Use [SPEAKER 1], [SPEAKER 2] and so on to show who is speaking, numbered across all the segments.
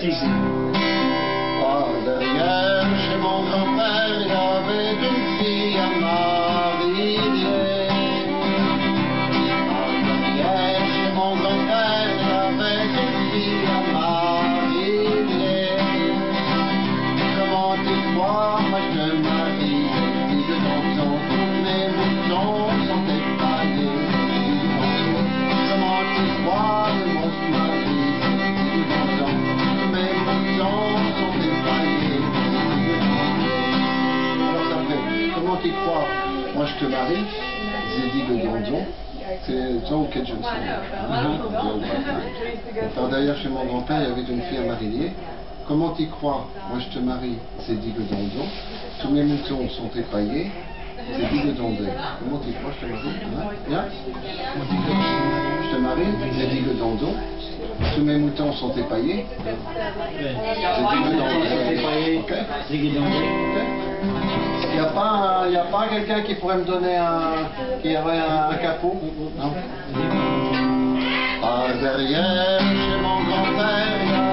[SPEAKER 1] Sim, sim. Je te maries Zélie Le Grandon, c'est toi ou Kate Johnson. Par d'ailleurs, chez mon grand-père, il y avait une fille à marier. Comment t'y crois? Moi je te marie, Zélie Le Grandon. Tous mes moutons sont épaillés. Zélie Le Dandon. Comment t'y crois Je te marie? Hein Bien? Je Le Dandon. Tous mes moutons sont épaillés.
[SPEAKER 2] Zélie Dandon.
[SPEAKER 1] Il n'y a pas, pas quelqu'un qui pourrait me donner un, qui aurait un, capot non? Pas derrière, chez mon grand-père,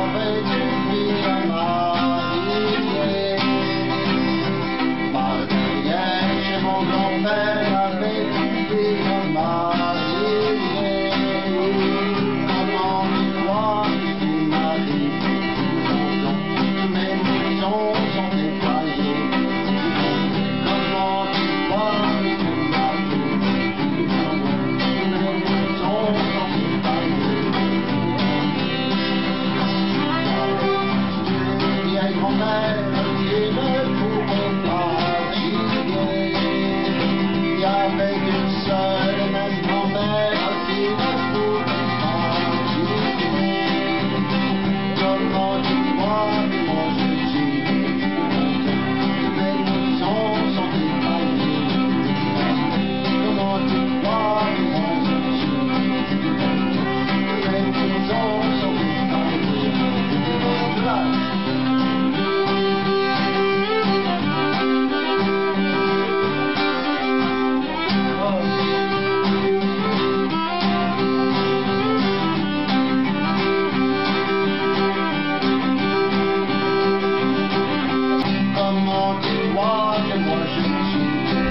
[SPEAKER 1] emotions.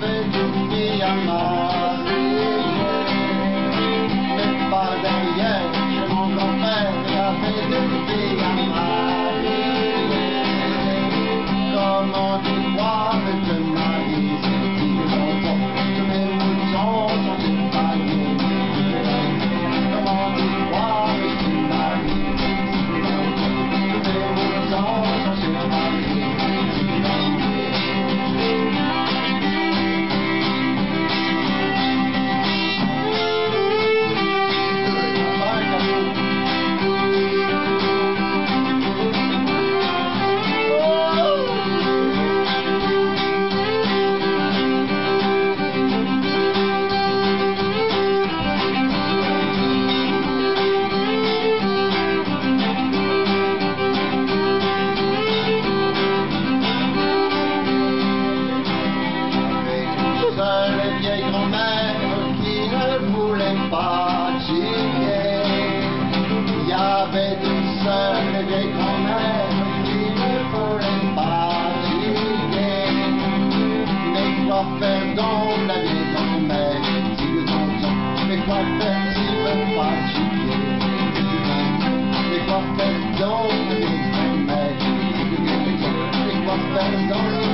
[SPEAKER 1] Virginia, my wat er is dood. Ik ben mij, ik ben mij,